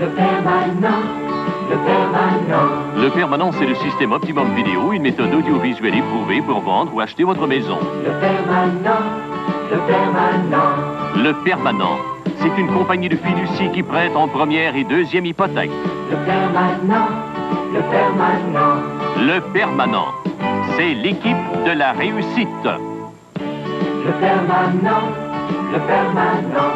Le permanent, le permanent. Le permanent, c'est le système Optimum Vidéo, une méthode audiovisuelle éprouvée pour vendre ou acheter votre maison. Le permanent, le permanent. Le permanent, c'est une compagnie de fiducie qui prête en première et deuxième hypothèque. Le permanent, le permanent. Le permanent, c'est l'équipe de la réussite. Le permanent, le permanent.